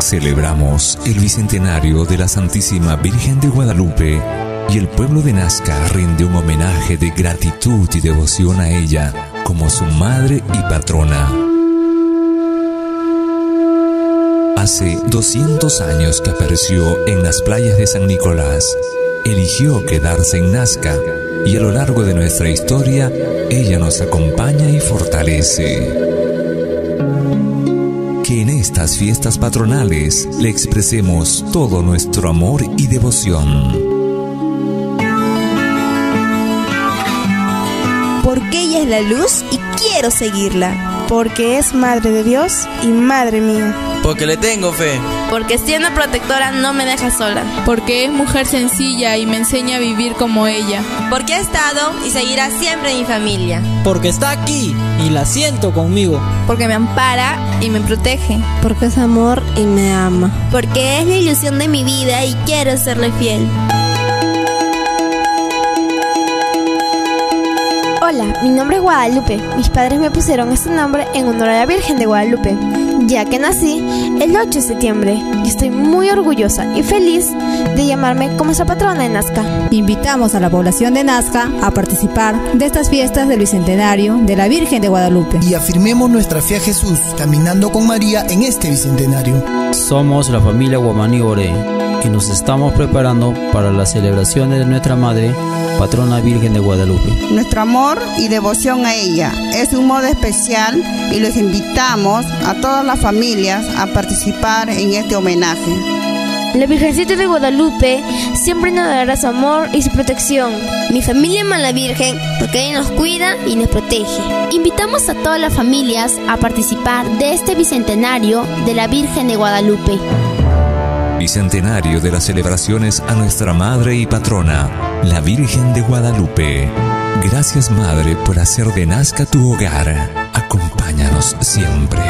Celebramos el bicentenario de la Santísima Virgen de Guadalupe y el pueblo de Nazca rinde un homenaje de gratitud y devoción a ella como su madre y patrona. Hace 200 años que apareció en las playas de San Nicolás, eligió quedarse en Nazca y a lo largo de nuestra historia ella nos acompaña y fortalece. Que en estas fiestas patronales le expresemos todo nuestro amor y devoción. Porque ella es la luz y quiero seguirla. Porque es madre de Dios y madre mía. Porque le tengo fe. Porque siendo protectora no me deja sola. Porque es mujer sencilla y me enseña a vivir como ella. Porque ha estado y seguirá siempre en mi familia. Porque está aquí y la siento conmigo. Porque me ampara y me protege. Porque es amor y me ama. Porque es la ilusión de mi vida y quiero serle fiel. Hola, mi nombre es Guadalupe. Mis padres me pusieron este nombre en honor a la Virgen de Guadalupe, ya que nací el 8 de septiembre y estoy muy orgullosa y feliz de llamarme como su patrona de Nazca. Invitamos a la población de Nazca a participar de estas fiestas del Bicentenario de la Virgen de Guadalupe. Y afirmemos nuestra fe a Jesús caminando con María en este Bicentenario. Somos la familia Guamaní Ore y nos estamos preparando para las celebraciones de nuestra Madre patrona Virgen de Guadalupe. Nuestro amor y devoción a ella es un modo especial y los invitamos a todas las familias a participar en este homenaje. La Virgencita de Guadalupe siempre nos dará su amor y su protección. Mi familia ama a la Virgen porque ella nos cuida y nos protege. Invitamos a todas las familias a participar de este bicentenario de la Virgen de Guadalupe. Bicentenario de las celebraciones a nuestra Madre y Patrona, la Virgen de Guadalupe. Gracias Madre por hacer de Nazca tu hogar. Acompáñanos siempre.